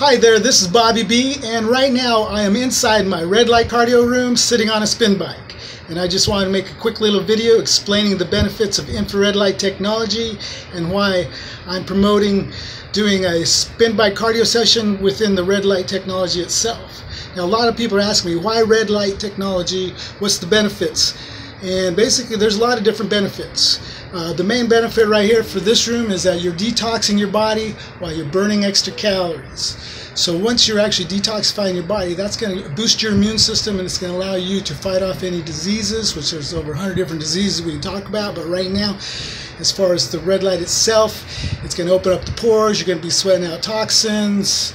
Hi there, this is Bobby B, and right now I am inside my red light cardio room sitting on a spin bike. And I just wanted to make a quick little video explaining the benefits of infrared light technology and why I'm promoting doing a spin bike cardio session within the red light technology itself. Now, a lot of people are asking me, why red light technology? What's the benefits? And basically, there's a lot of different benefits. Uh, the main benefit right here for this room is that you're detoxing your body while you're burning extra calories. So once you're actually detoxifying your body, that's going to boost your immune system and it's going to allow you to fight off any diseases, which there's over 100 different diseases we can talk about. But right now, as far as the red light itself, it's going to open up the pores. You're going to be sweating out toxins.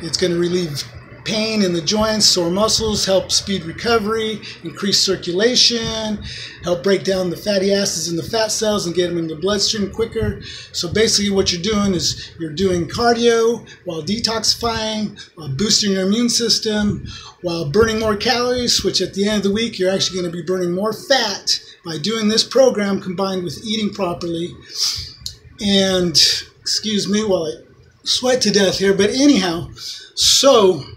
It's going to relieve pain in the joints, sore muscles, help speed recovery, increase circulation, help break down the fatty acids in the fat cells and get them in the bloodstream quicker. So basically what you're doing is you're doing cardio while detoxifying, while boosting your immune system, while burning more calories, which at the end of the week you're actually going to be burning more fat by doing this program combined with eating properly. And excuse me while I sweat to death here, but anyhow, so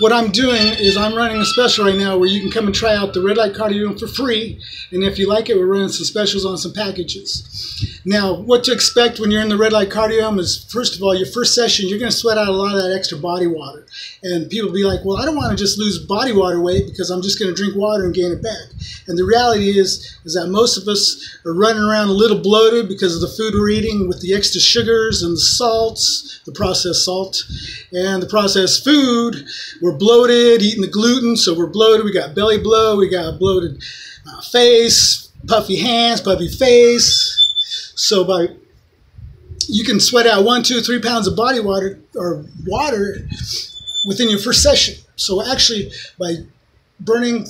what I'm doing is I'm running a special right now where you can come and try out the red light cardio room for free. And if you like it, we're running some specials on some packages. Now, what to expect when you're in the red light cardio room is, first of all, your first session, you're going to sweat out a lot of that extra body water. And people be like, well, I don't want to just lose body water weight because I'm just going to drink water and gain it back. And the reality is, is that most of us are running around a little bloated because of the food we're eating with the extra sugars and the salts, the processed salt, and the processed food. We're bloated, eating the gluten, so we're bloated. We got belly blow, we got a bloated uh, face, puffy hands, puffy face. So by you can sweat out one, two, three pounds of body water or water within your first session. So actually, by burning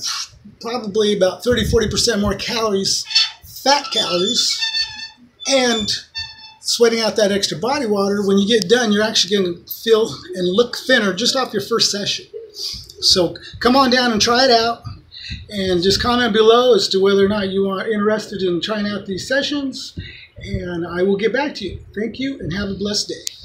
probably about 30, 40% more calories, fat calories, and sweating out that extra body water, when you get done, you're actually going to feel and look thinner just off your first session. So come on down and try it out. And just comment below as to whether or not you are interested in trying out these sessions. And I will get back to you. Thank you and have a blessed day.